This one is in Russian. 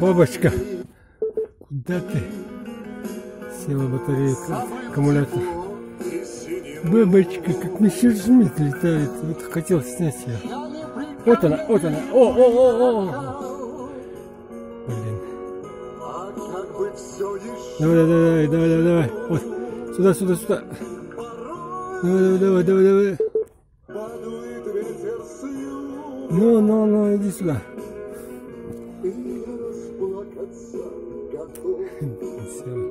Бабочка, куда ты? Села батарейка, аккумулятор. Бабочка, как мистер Смит летает. Вот хотел снять ее. Вот она, вот она. О, о, о, о. Блин. Давай, давай, давай, давай, давай. Вот. Сюда, сюда, сюда. Давай, давай, давай, давай, давай. Ну, ну, ну, иди сюда. Все.